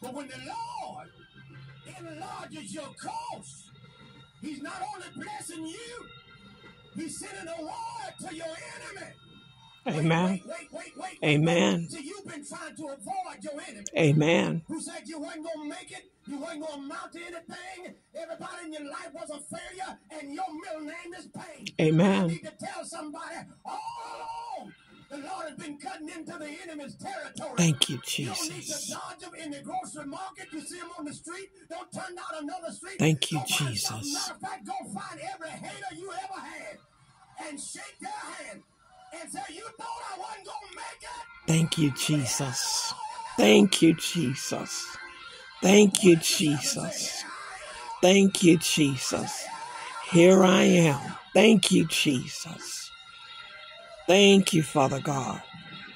But when the Lord enlarges your coast, He's not only blessing you, He's sending a word to your enemy. Amen. Wait, wait, wait, Amen. See, you've been trying to avoid your enemy. Amen. Who said you weren't gonna make it? You weren't gonna amount to anything. Everybody in your life was a failure, and your middle name is pain. Amen. need to tell somebody all along. The Lord has been cutting into the enemy's territory. Thank you, You don't need to Jesus. dodge them in the grocery market. You see them on the street. Don't turn down another street. Thank you, Go Jesus. Matter of fact, go find every hater you ever had and shake their hand and say, "You thought I wasn't gonna make it." Thank you, Jesus. Thank you, Jesus. Thank you, Jesus. Thank you, Jesus. Here I am. Thank you, Jesus. Thank you, Father God.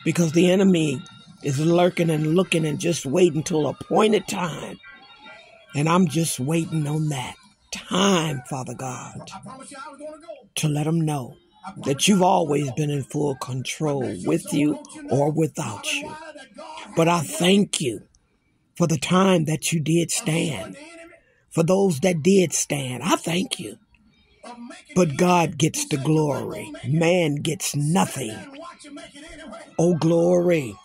Because the enemy is lurking and looking and just waiting till a appointed time. And I'm just waiting on that time, Father God, to let him know that you've always been in full control with you or without you. But I thank you for the time that you did stand. For those that did stand, I thank you. But God gets the glory. Man gets nothing. Oh, glory.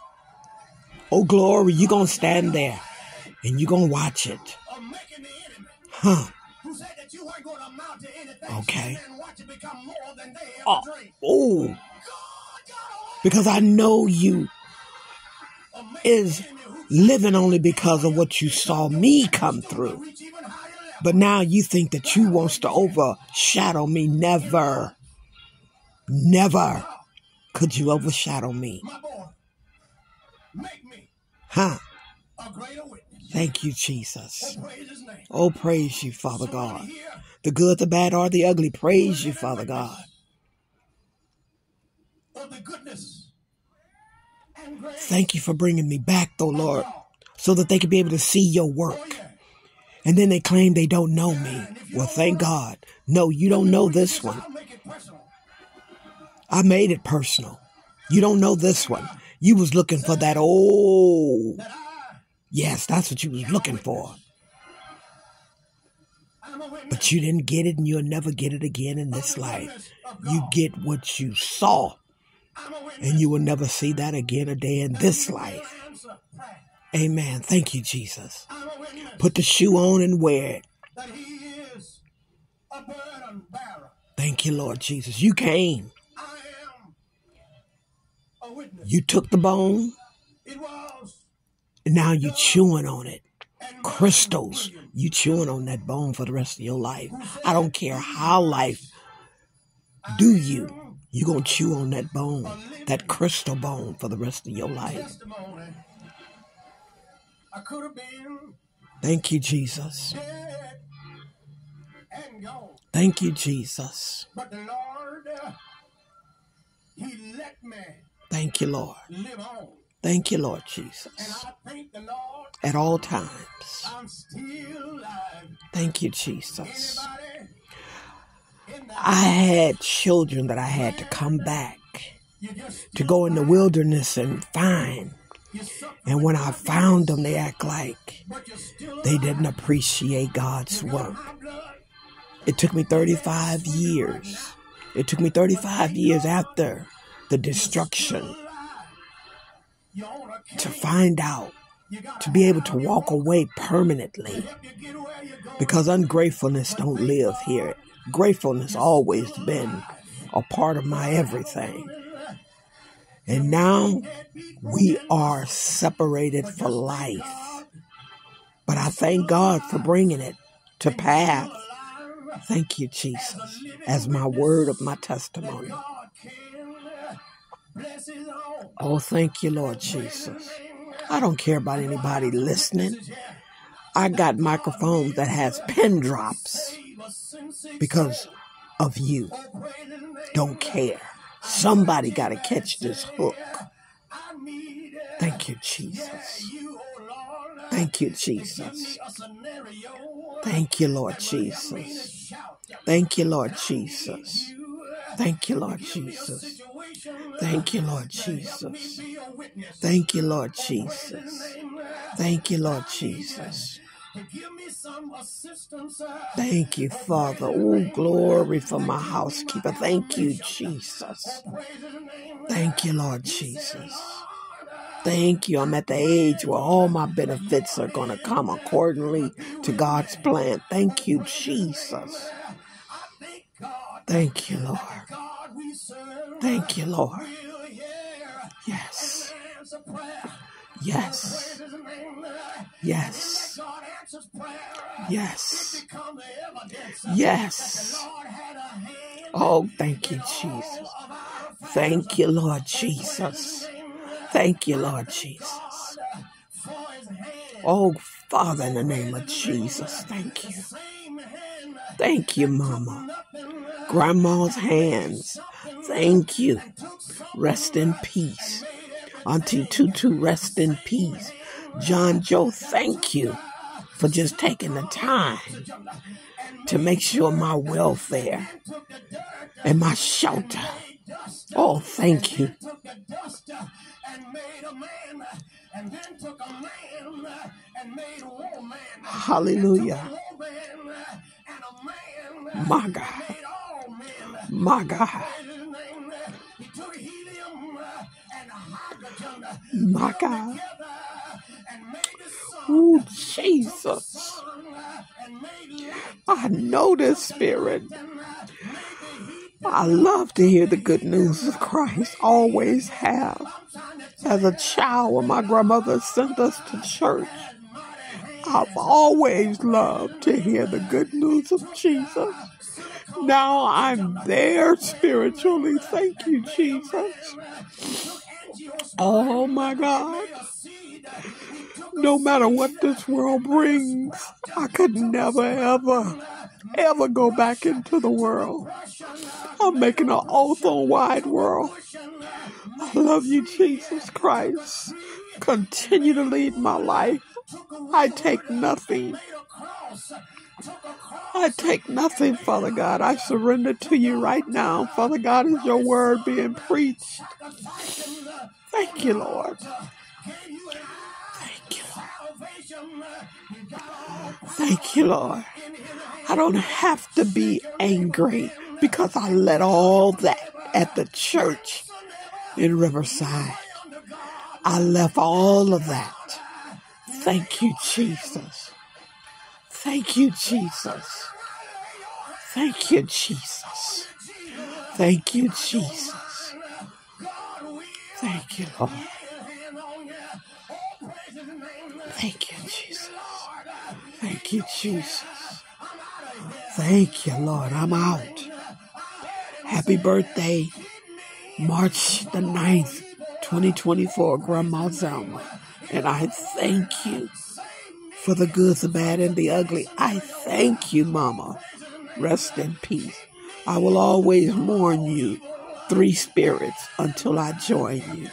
Oh, glory. You're going to stand there and you're going to watch it. Huh. Okay. Oh, oh. Because I know you is living only because of what you saw me come through. But now you think that you wants to overshadow me. Never. Never could you overshadow me. My boy, make me Huh. a greater witness. Thank you, Jesus. Praise his name. Oh, praise you, Father God. The good, the bad, or the ugly. Praise you, Father God. of the goodness and grace. Thank you for bringing me back, though, Lord, so that they could be able to see your work. And then they claim they don't know me. Well, thank God. No, you don't know this one. I made it personal. You don't know this one. You was looking for that old. Yes, that's what you was looking for. But you didn't get it and you'll never get it again in this life. You get what you saw and you will never see that again a day in this life. Amen. Thank you, Jesus. Put the shoe on and wear it. Thank you, Lord Jesus. You came. You took the bone It was and now you chewing on it. Crystals. You chewing on that bone for the rest of your life. I don't care how life do you. You're gonna chew on that bone, that crystal bone for the rest of your life. I could have been Thank you, Jesus. and gone, Thank you, Jesus. but the Lord, He let me Thank you, Lord. live on, Thank you, Lord and Jesus. I thank the Lord. At all times. I'm still alive. Thank you, Jesus. Anybody in the I had children that I had to come back to go in the wilderness and find. And when I found them, they act like they didn't appreciate God's work. It took me 35 years. It took me 35 years after the destruction to find out, to be able to walk away permanently. Because ungratefulness don't live here. Gratefulness always been a part of my everything. And now we are separated for life. But I thank God for bringing it to pass. Thank you, Jesus, as my word of my testimony. Oh, thank you, Lord Jesus. I don't care about anybody listening. I got microphones that has pin drops because of you. Don't care. Somebody got to catch this hook. Thank you, Jesus. Thank you, Jesus. Thank you, Lord Jesus. Thank you, Lord Jesus. Thank you, Lord Jesus. Thank you, Lord Jesus. Thank you, Lord Jesus. Thank you, Lord Jesus. To give me some assistance. Thank you, Father. Oh, glory for my housekeeper. Thank you, Jesus. Praise his name. Thank you, Lord Jesus. Thank you. I'm at the age where all my benefits are going to come accordingly to God's plan. Thank you, Jesus. Thank you, Lord. God we serve. Thank you, Lord. Yes. Yes. Yes. Yes. Yes. Oh, thank you, Jesus. Thank you, Lord Jesus. Thank you, Lord Jesus. Oh, Father, in the name of Jesus, thank you. Thank you, Mama. Grandma's hands. Thank you. Rest in peace. Auntie Tutu, rest in peace. John Joe, thank you for just taking the time to make sure my welfare and my shelter. Oh, thank you. took the dust uh, and My God. Oh, Jesus. I know this spirit. I love to hear the good news of Christ. Always have. As a child, when my grandmother sent us to church, I've always loved to hear the good news of Jesus. Now I'm there spiritually. Thank you, Jesus. Oh my God. No matter what this world brings, I could never, ever, ever go back into the world. I'm making an oath on wide world. I love you, Jesus Christ. Continue to lead my life. I take nothing. I take nothing, Father God. I surrender to you right now. Father God, is your word being preached. Thank you, Lord. Thank you, Lord. Thank you, Lord. I don't have to be angry because I let all that at the church in Riverside. I left all of that. Thank you, Jesus. Thank you, Jesus. Thank you, Jesus. Thank you, Jesus. Thank you, Lord. Thank you, Jesus. Thank you, Jesus. Thank you, Lord. I'm out. Happy birthday, March the 9th, 2024, Grandma Zelma. And I thank you for the good, the bad, and the ugly. I thank you, Mama. Rest in peace. I will always mourn you, three spirits, until I join you.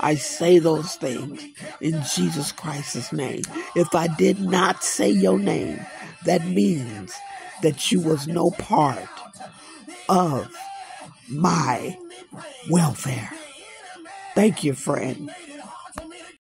I say those things in Jesus Christ's name. If I did not say your name, that means that you was no part of my welfare. Thank you, friend.